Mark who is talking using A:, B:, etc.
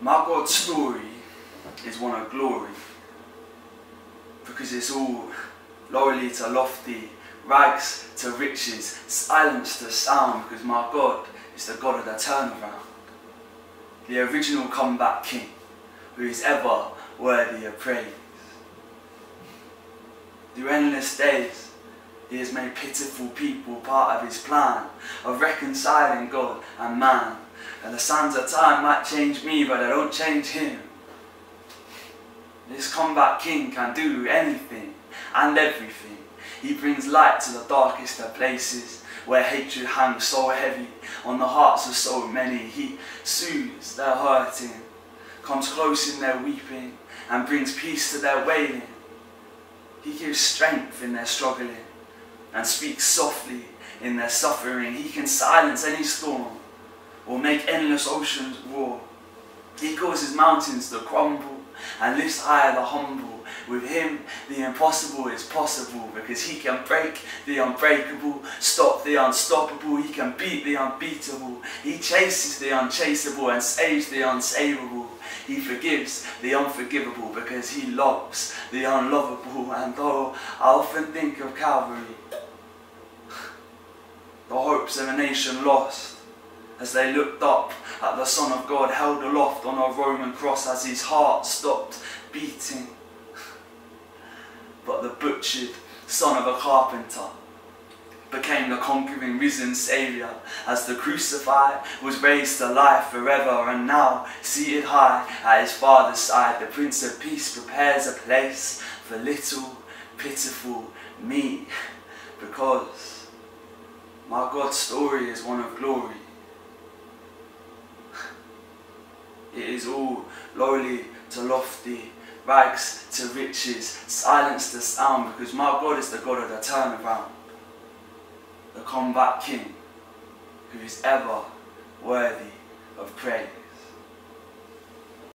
A: My God's story is one of glory because it's all lowly to lofty, rags to riches, silence to sound because my God is the God of the turnaround. The original comeback king who is ever worthy of praise. Through endless days, he has made pitiful people part of his plan of reconciling God and man. And the sands of time might change me, but they don't change him. This comeback king can do anything and everything. He brings light to the darkest of places where hatred hangs so heavy on the hearts of so many. He soothes their hurting, comes close in their weeping, and brings peace to their wailing. He gives strength in their struggling and speaks softly in their suffering. He can silence any storm or make endless oceans roar. He causes mountains to crumble and lifts higher the humble. With him, the impossible is possible because he can break the unbreakable, stop the unstoppable, he can beat the unbeatable. He chases the unchaseable and saves the unsavable. He forgives the unforgivable because he loves the unlovable. And though I often think of Calvary, hopes of a nation lost, as they looked up at the Son of God held aloft on a Roman cross as his heart stopped beating. But the butchered son of a carpenter became the conquering risen Saviour as the crucified was raised to life forever and now seated high at his Father's side the Prince of Peace prepares a place for little pitiful me because my God's story is one of glory It is all lowly to lofty, rags to riches, silence to sound, because my God is the God of the turnaround, the comeback king, who is ever worthy of praise.